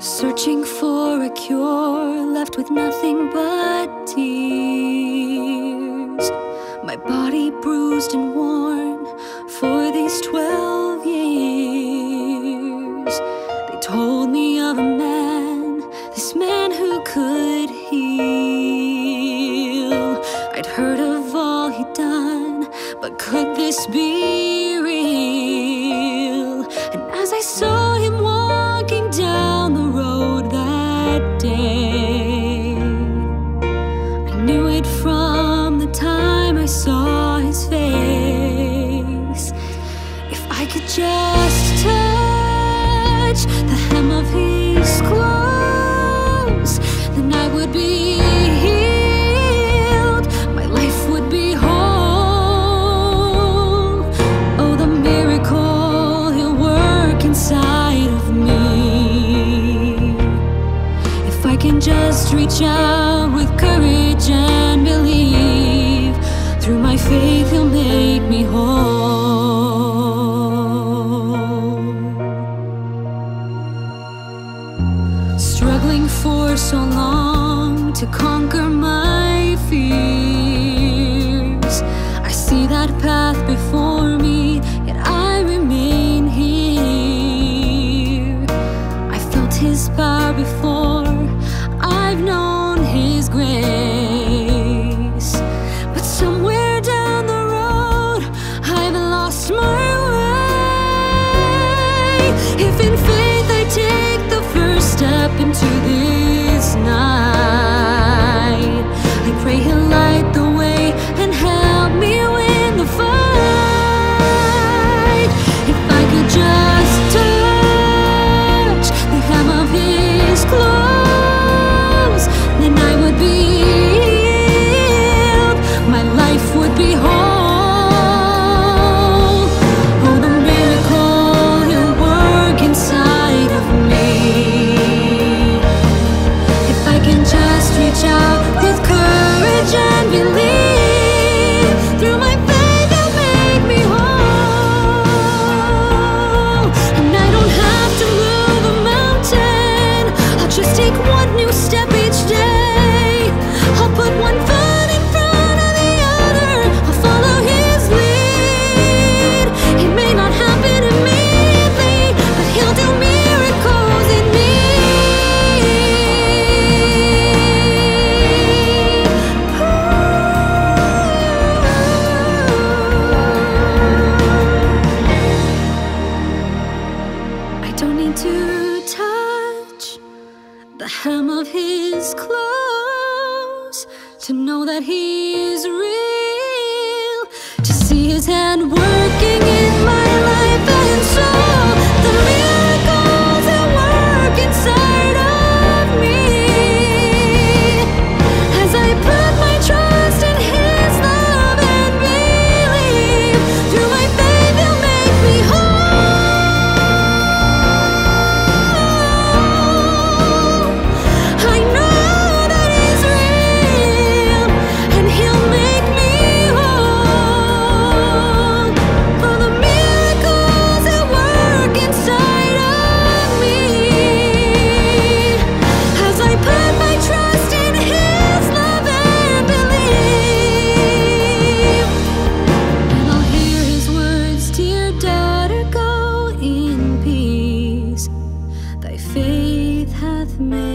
Searching for a cure, left with nothing but tears. My body bruised and worn for these twelve years. They told me of a man, this man who could heal. I'd heard of all he'd done, but could this be real? And as I saw can just reach out with courage and believe. Through my faith, He'll make me whole. Struggling for so long to conquer my fears, I see that path before me, yet I remain here. I felt His power before. sunshine. the hem of his clothes to know that he is real, to see his hand work. me.